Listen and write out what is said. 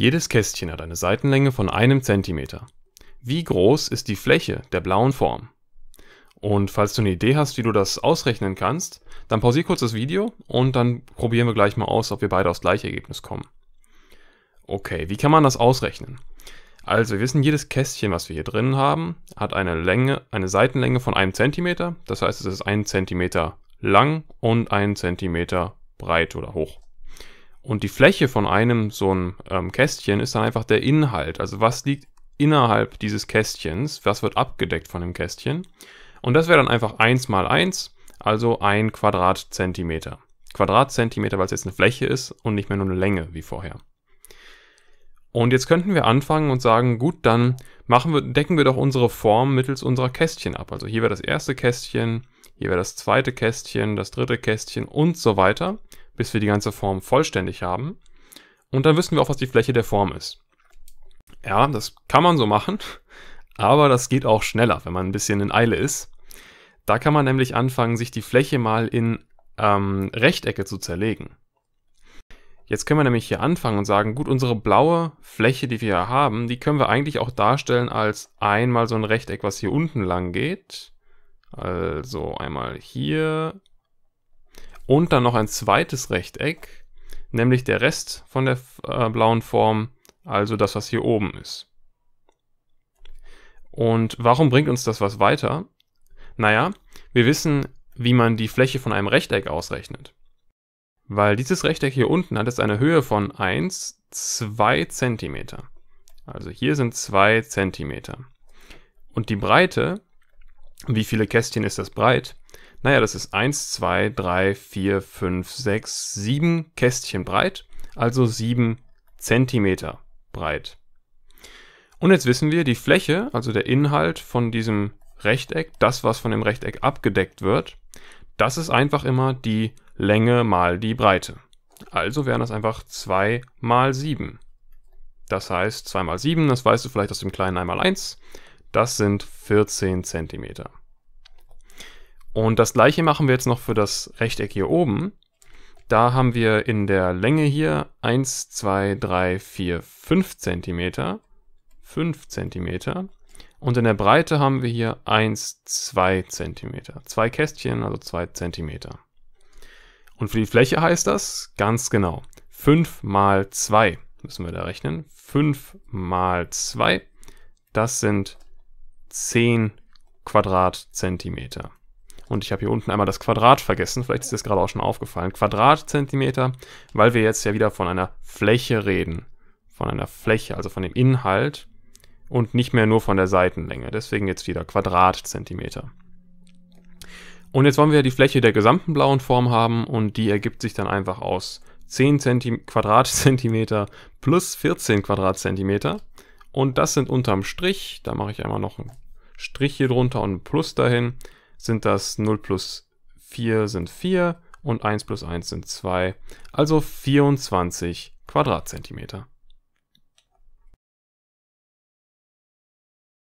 Jedes Kästchen hat eine Seitenlänge von einem Zentimeter. Wie groß ist die Fläche der blauen Form? Und falls du eine Idee hast, wie du das ausrechnen kannst, dann pausier kurz das Video und dann probieren wir gleich mal aus, ob wir beide aufs gleiche Ergebnis kommen. Okay, wie kann man das ausrechnen? Also wir wissen, jedes Kästchen, was wir hier drin haben, hat eine Länge, eine Seitenlänge von einem Zentimeter. Das heißt, es ist ein Zentimeter lang und ein Zentimeter breit oder hoch. Und die Fläche von einem so ein ähm, Kästchen ist dann einfach der Inhalt. Also was liegt innerhalb dieses Kästchens, was wird abgedeckt von dem Kästchen. Und das wäre dann einfach 1 mal 1, also ein Quadratzentimeter. Quadratzentimeter, weil es jetzt eine Fläche ist und nicht mehr nur eine Länge wie vorher. Und jetzt könnten wir anfangen und sagen, gut, dann machen wir, decken wir doch unsere Form mittels unserer Kästchen ab. Also hier wäre das erste Kästchen, hier wäre das zweite Kästchen, das dritte Kästchen und so weiter, bis wir die ganze Form vollständig haben. Und dann wissen wir auch, was die Fläche der Form ist. Ja, das kann man so machen, aber das geht auch schneller, wenn man ein bisschen in Eile ist. Da kann man nämlich anfangen, sich die Fläche mal in ähm, Rechtecke zu zerlegen. Jetzt können wir nämlich hier anfangen und sagen, gut, unsere blaue Fläche, die wir haben, die können wir eigentlich auch darstellen als einmal so ein Rechteck, was hier unten lang geht. Also einmal hier und dann noch ein zweites Rechteck, nämlich der Rest von der äh, blauen Form, also das, was hier oben ist. Und warum bringt uns das was weiter? Naja, wir wissen, wie man die Fläche von einem Rechteck ausrechnet. Weil dieses Rechteck hier unten hat jetzt eine Höhe von 1, 2 cm. Also hier sind 2 cm. Und die Breite, wie viele Kästchen ist das breit? Naja, das ist 1, 2, 3, 4, 5, 6, 7 Kästchen breit, also 7 cm breit. Und jetzt wissen wir, die Fläche, also der Inhalt von diesem Rechteck, das, was von dem Rechteck abgedeckt wird, das ist einfach immer die Länge mal die Breite. Also wären das einfach 2 mal 7. Das heißt 2 mal 7, das weißt du vielleicht aus dem kleinen 1 mal 1, das sind 14 cm. Und das gleiche machen wir jetzt noch für das Rechteck hier oben. Da haben wir in der Länge hier 1, 2, 3, 4, 5 cm. 5 cm. Und in der Breite haben wir hier 1, 2 cm. Zwei Kästchen, also 2 cm. Und für die Fläche heißt das ganz genau 5 mal 2 müssen wir da rechnen. 5 mal 2, das sind 10 Quadratzentimeter. Und ich habe hier unten einmal das Quadrat vergessen, vielleicht ist das gerade auch schon aufgefallen. Quadratzentimeter, weil wir jetzt ja wieder von einer Fläche reden. Von einer Fläche, also von dem Inhalt und nicht mehr nur von der Seitenlänge. Deswegen jetzt wieder Quadratzentimeter. Und jetzt wollen wir die Fläche der gesamten blauen Form haben und die ergibt sich dann einfach aus 10 Zentim Quadratzentimeter plus 14 Quadratzentimeter. Und das sind unterm Strich, da mache ich einmal noch einen Strich hier drunter und ein Plus dahin, sind das 0 plus 4 sind 4 und 1 plus 1 sind 2, also 24 Quadratzentimeter.